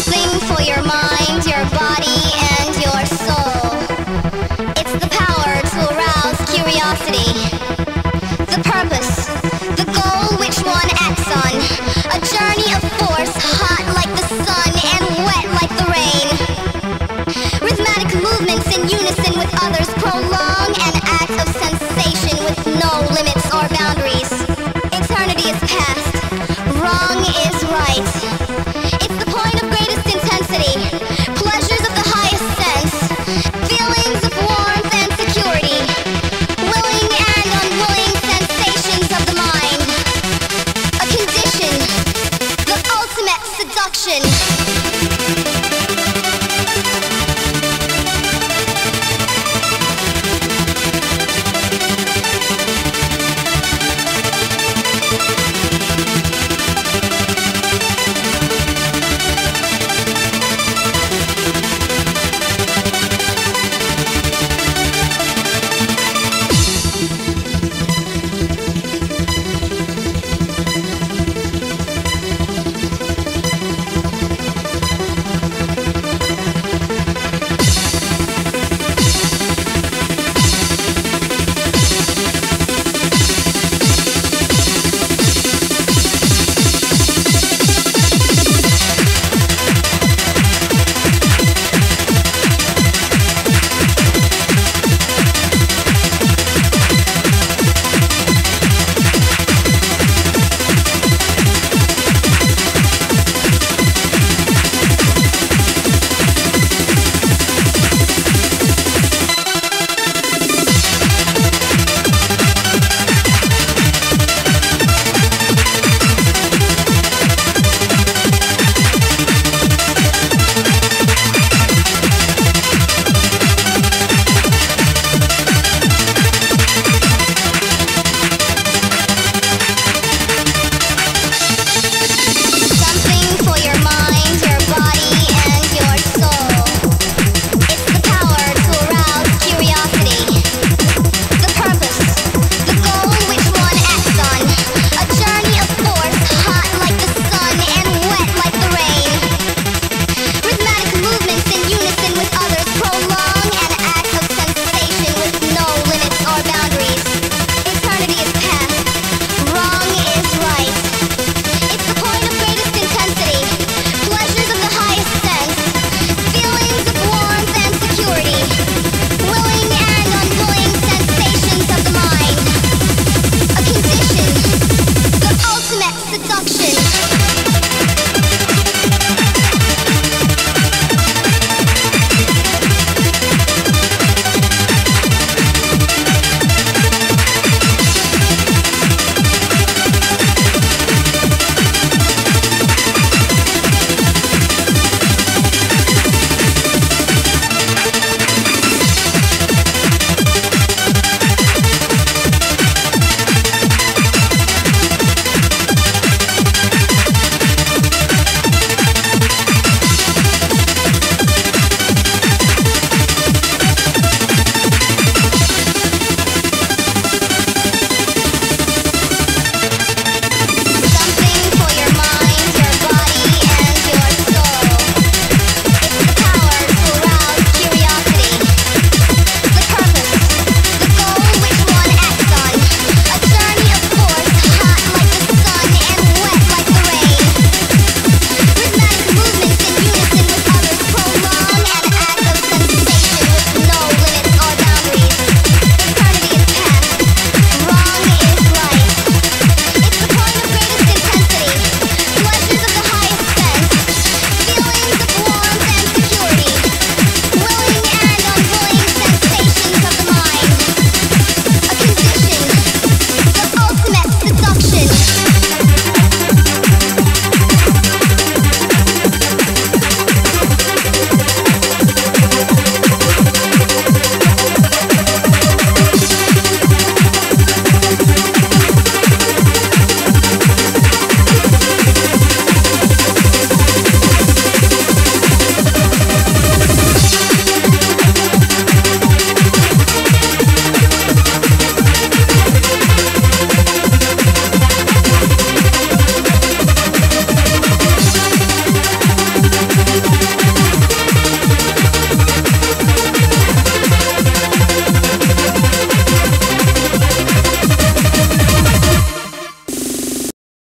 something for your mom.